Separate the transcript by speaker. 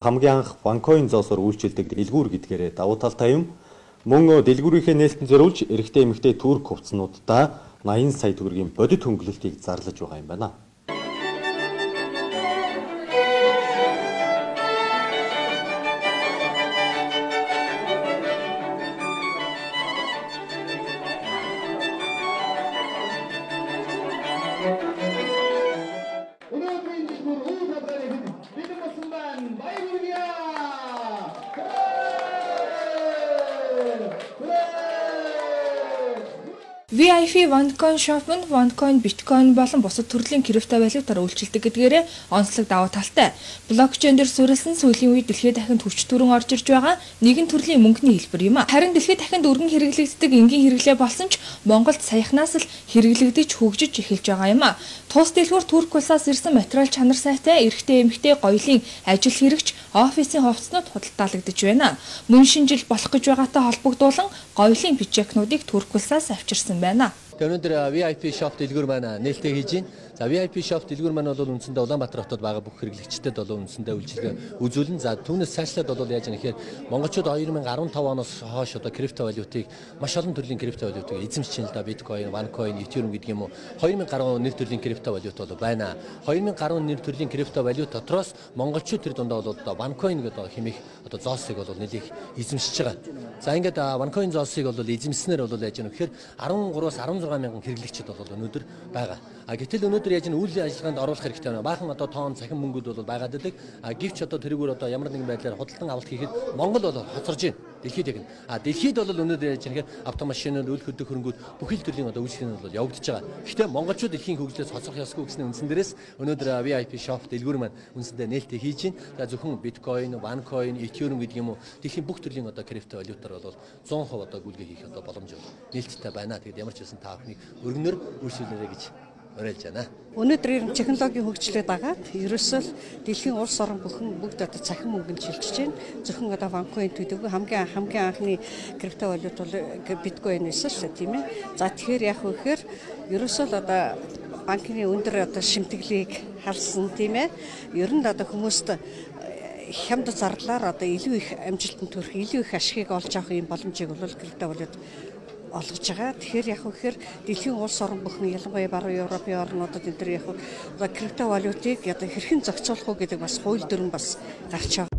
Speaker 1: хамгийн анх банкоин зоосоор үйлчилдэг дэлгүүр гэдгээрээ давуу талтай юм. Мөн дэлгүүрийнхээ нээлтэн зориулж эрэгтэй эмэгтэй турк хувцснуудаа 80 сая төгрөгийн бодит хөнгөлөлтийг зарлаж байгаа юм байна.
Speaker 2: VIP OneCoin Shop нь OneCoin, Bitcoin болон бусад төрлийн криптовалютаар үйлчилдэг гэдгээрээ онцлог давуу талтай. Блокчейн дээр суурилсан сүүлийн үед дэлхийд дахинд хүч төрөн орж ирж байгаа нэгэн төрлийн мөнгөний хэлбэр юм а. Харин дэлхийд дахинд өргөн хэрэглэгддэг энгийн хэрэглээ болсон ч Монголд саяхнаас л хэрэглэгдэж хөгжиж эхэлж байгаа юм а. Тус дэлгүүр Турк улсаас ирсэн материал чанар сайтай эрэгтэй эмэгтэй гоёлын ажил хэрэгч офисын хувцснууд худалдаалагдж байна. Мөн шинжил болох гэж байгаатай холбогдуулан гоёлын бичэкнүүдийг Турк улсаас авчирсан байна.
Speaker 3: Тэгээ өнөөдөр VIP shop дэлгүүр маань нээлттэй хийж байна. За VIP shop дэлгүүр маань бол үндсэндээ Улаанбаатар хотод байгаа бүх хэрэглэгчдэд бол үндсэндээ үйлчилгээ үзүүлэн. За түүнээс цаашлаад бол яаж яах гэхээр монголчууд 2015 оноос хойш одоо криптовалютыг маш олон төрлийн криптовалютыг эзэмшиж байна л да. Биткойн, OneCoin, Ethereum гэдэг юм уу. 2000 гаруй нэр төрлийн криптовалют бол байна. 2000 гаруй нэр төрлийн криптовалют дотроос монголчууд тэр дундаа бол одоо OneCoin гэдэг хэмээх одоо зоосыг бол нэлийг эзэмшиж байгаа. За ингээд OneCoin зоосыг бол эзэмснээр бол яаж яах вэ гэхээр 13-аас 16 мянган хэрэглэгчид бол өнөөдөр байгаа. А гэтэл өнөөдөр яаж үйл ажиллагаанд оруулах хэрэгтэй байна. Баахан одоо тоон цахим мөнгүүд бол байгаад байдаг. А гівч одоо тэрүүгээр одоо ямар нэгэн байдлаар худалдан авалт хийхэд Монгол бол хоцорж байна. Дэлхийд яг. А дэлхийд бол өнөөдөр яаж яах автомашинууд, үйл хөдлөх хөрөнгүүд бүхэл төрлийн одоо үйлчлэгнүүд бол явагдаж байгаа. Гэхдээ монголчууд дэлхийн хөгжлөөс хоцрох ёсгүй гэсэн үндсэн дээрээс өнөөдөр VIP shop дэлгүүр маань үндсэндээ нээлттэй хийж байна. За зөвхөн биткойн, OneCoin, Ethereum гэдэг юм уу дэлхийн бүх төрлийн одоо криптовалютаар бол 100% одоо гүйлгээ хийх одоо боломж нээлттэй байна. Тэгэд ямар ч байсан та бүхнийг өргөнөөр үйлчлүүлээрэй гэж уриалж байна.
Speaker 4: Өнөөдөр ер нь технологийн хөгжлөд байгаад ерөөсөө дэлхийн улс орон бүхэн бүгд одоо цахим мөнгөнд шилжиж байна. Зөвхөн одоо банкоин төдөг хамгийн хамгийн анхны криптовалют бол биткойн байсан шүү тийм ээ. За тэгэхээр яг вэхээр ерөөсөө л одоо банкны өндөр одоо шимтгэлийг харсан тийм ээ. Ер нь одоо хүмүүст хямд зарлаар одоо илүү их амжилтанд хүрэх, илүү их ашигыг олж авах юм боломжийг бол криптовалют олгож байгаа. Тэгэхээр яг вэхээр дэлхийн улс орон бүхэн ялангуяа баруун Европын орнуудад энэ төр яг криптовалютыг одоо хэрхэн зохицуулах уу гэдэг бас хууль дүрэн бас гарч байгаа.